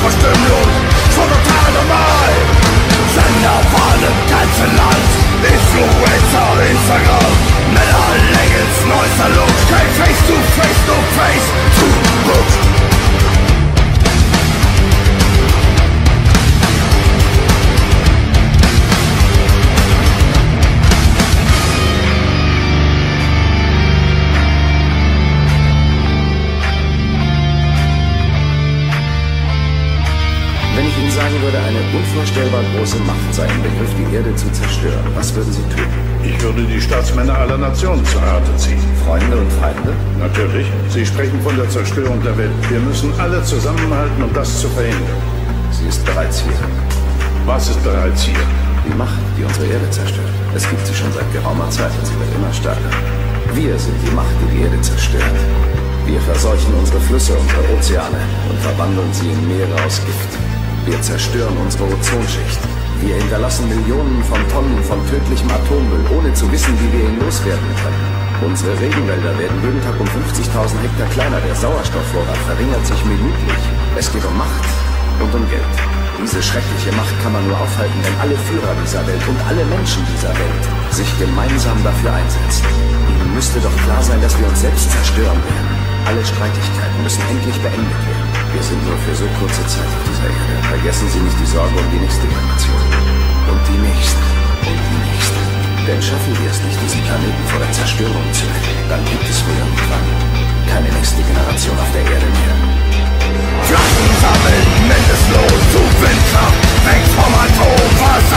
verstümmelung schon total normal. Sender auf allem ganze Land, Influencer, Instagram, Männer, Leggings, neuester Look, kein Face to Face, no Face to Look. Würde eine unvorstellbar große Macht sein, Begriff, die Erde zu zerstören. Was würden Sie tun? Ich würde die Staatsmänner aller Nationen zur Rate ziehen. Freunde und Feinde? Natürlich. Sie sprechen von der Zerstörung der Welt. Wir müssen alle zusammenhalten, um das zu verhindern. Sie ist bereits hier. Was ist bereits hier? Die Macht, die unsere Erde zerstört. Es gibt sie schon seit geraumer Zeit und sie wird immer stärker. Wir sind die Macht, die die Erde zerstört. Wir verseuchen unsere Flüsse, unsere Ozeane und verwandeln sie in Meere aus Gift. Wir zerstören unsere Ozonschicht. Wir hinterlassen Millionen von Tonnen von tödlichem Atommüll, ohne zu wissen, wie wir ihn loswerden können. Unsere Regenwälder werden jeden Tag um 50.000 Hektar kleiner. Der Sauerstoffvorrat verringert sich minütlich. Es geht um Macht und um Geld. Diese schreckliche Macht kann man nur aufhalten, wenn alle Führer dieser Welt und alle Menschen dieser Welt sich gemeinsam dafür einsetzen. Ihnen müsste doch klar sein, dass wir uns selbst zerstören werden. Alle Streitigkeiten müssen endlich beendet werden. Wir sind nur für so kurze Zeit auf dieser Erde. Vergessen Sie nicht die Sorge um die nächste Generation. Und die nächste. Und die nächste. Denn schaffen wir es nicht, diesen Planeten vor der Zerstörung zu retten, dann gibt es wohl irgendwann keine nächste Generation auf der Erde mehr. Flaschen sammeln, mindestlos zu Windkraft, weg vom Atom, fast